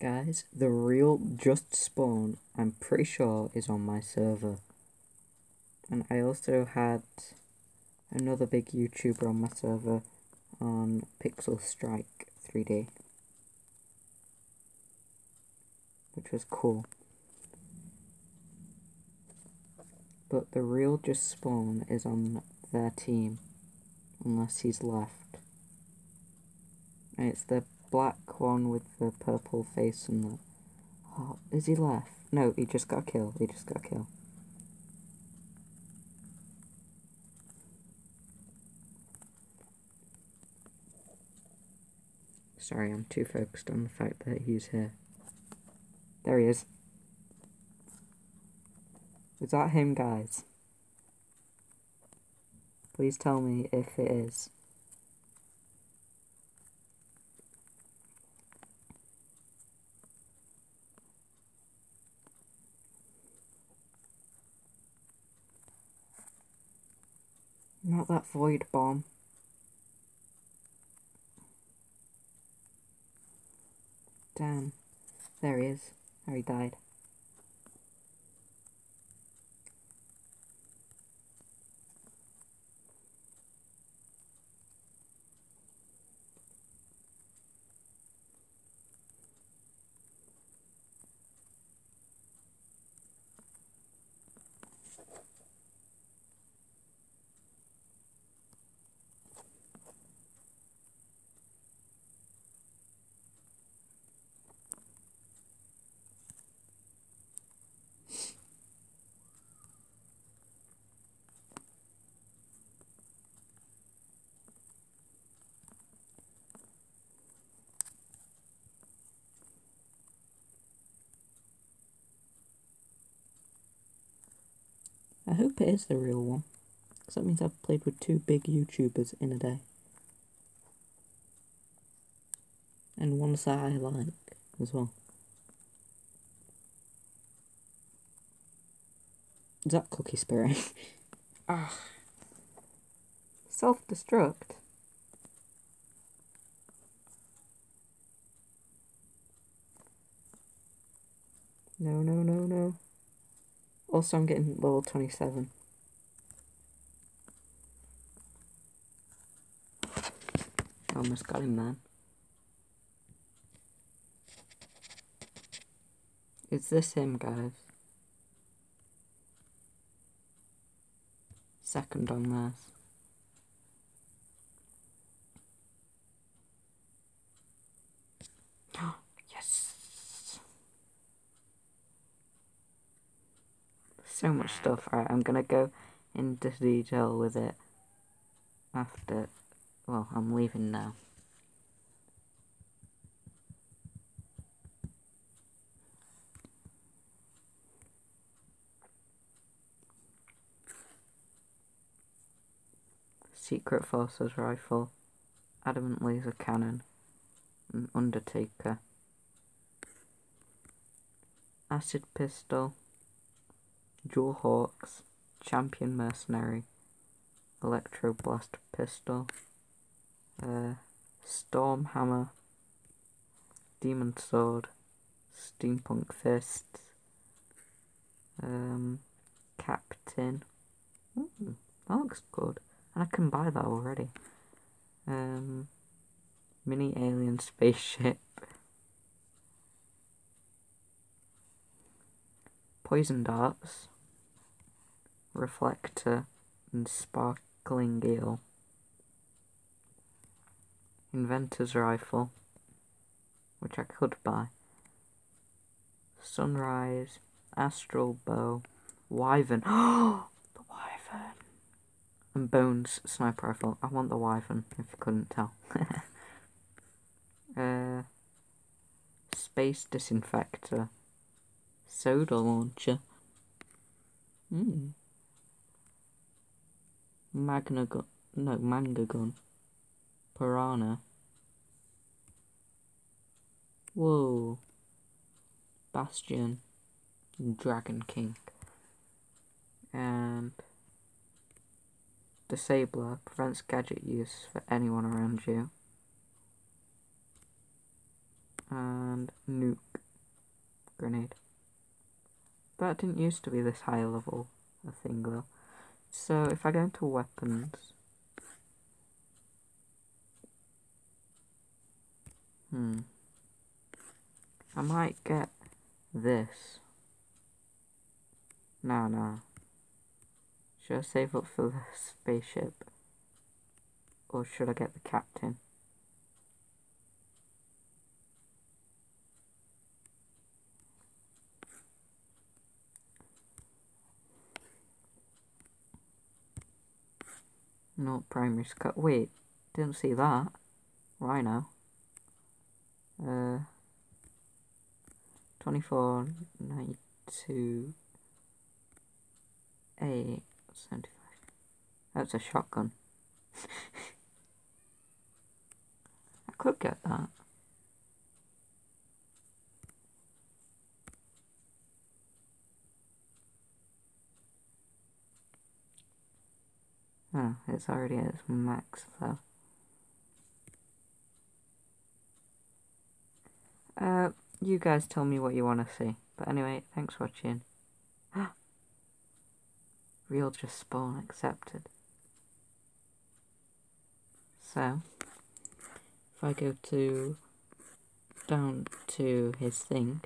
Guys, the real Just Spawn, I'm pretty sure, is on my server. And I also had another big YouTuber on my server on Pixel Strike 3D. Which was cool. But the real Just Spawn is on their team. Unless he's left. And it's the black one with the purple face and the... Oh, is he left? No, he just got killed. He just got killed. Sorry, I'm too focused on the fact that he's here. There he is. Is that him, guys? Please tell me if it is. Not that void bomb. Damn. There he is. There he died. I hope it is the real one. Because that means I've played with two big YouTubers in a day. And ones that I like as well. Is that cookie spray? ah. Self-destruct? No, no. Also, I'm getting level 27. I almost got him, man. Is this him, guys? Second on this. yes! So much stuff. Alright, I'm gonna go into detail with it after. Well, I'm leaving now. Secret Forces rifle, adamant laser cannon, an Undertaker, acid pistol, dual hawks, champion mercenary, electro blast pistol, uh, storm hammer, demon sword, steampunk fists, um, captain. Ooh, that looks good. And I can buy that already. Um, mini alien spaceship. Poison darts. Reflector and sparkling gale. Inventor's rifle. Which I could buy. Sunrise. Astral bow. Wyvern. Oh! The wyvern. And Bones sniper rifle. I want the Wyvern, if you couldn't tell. uh, space disinfector. Soda launcher. Hmm. Magna gun. No, manga gun. Piranha. Whoa. Bastion. Dragon King. And Disabler prevents gadget use for anyone around you. and nuke grenade. That didn't used to be this high level a thing though. So if I go into weapons, hmm, I might get this. No, no. Should I save up for the spaceship? Or should I get the captain? No primary scout. Wait, didn't see that. Rhino. Uh, 24, 92, 8, 75. That's a shotgun. I could get that. Oh, it's already at its max though. Uh, you guys tell me what you want to see. But anyway, thanks for watching. Real just spawn accepted. So, if I go to down to his thing,